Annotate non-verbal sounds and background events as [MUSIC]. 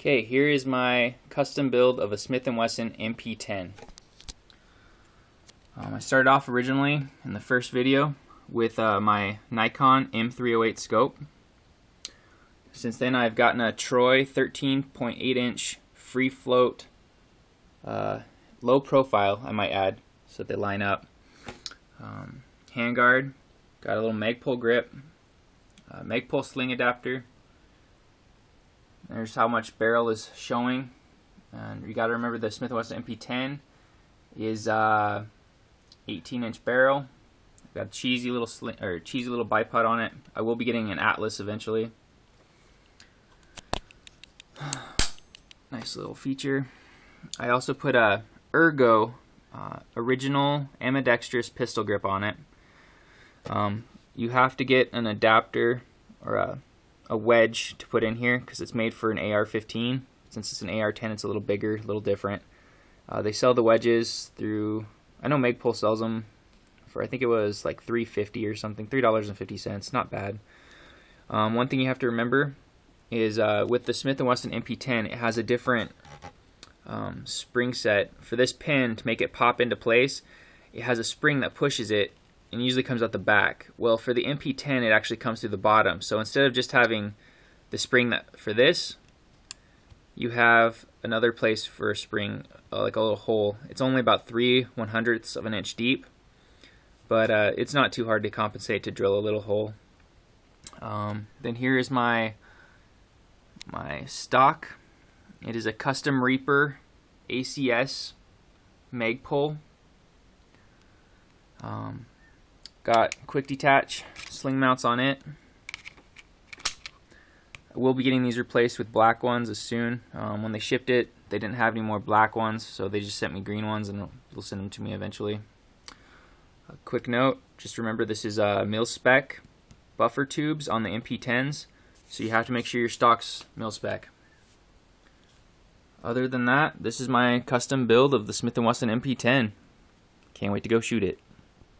Okay, here is my custom build of a Smith & Wesson MP10. Um, I started off originally in the first video with uh, my Nikon M308 scope. Since then I've gotten a Troy 13.8 inch free float, uh, low profile I might add so they line up. Um, handguard, got a little Magpul grip, uh, sling adapter, there's how much barrel is showing. And you got to remember the Smith & Wesson MP10 is uh, 18 inch barrel. Got a cheesy little or cheesy little bipod on it. I will be getting an Atlas eventually. [SIGHS] nice little feature. I also put a Ergo uh, original ambidextrous pistol grip on it. Um, you have to get an adapter or a a wedge to put in here because it's made for an AR-15. Since it's an AR-10, it's a little bigger, a little different. Uh, they sell the wedges through. I know Magpul sells them for I think it was like 350 or something, three dollars and fifty cents. Not bad. Um, one thing you have to remember is uh, with the Smith & Wesson MP10, it has a different um, spring set for this pin to make it pop into place. It has a spring that pushes it and usually comes out the back. Well, for the MP10, it actually comes through the bottom. So instead of just having the spring that for this, you have another place for a spring, uh, like a little hole. It's only about three one hundredths of an inch deep, but uh, it's not too hard to compensate to drill a little hole. Um, then here is my my stock. It is a custom Reaper ACS Magpul. Um, Got quick detach sling mounts on it. I will be getting these replaced with black ones as soon. Um, when they shipped it, they didn't have any more black ones, so they just sent me green ones, and they'll send them to me eventually. A quick note, just remember this is a mil spec buffer tubes on the MP10s, so you have to make sure your stock's mil spec. Other than that, this is my custom build of the Smith & Wesson MP10. Can't wait to go shoot it.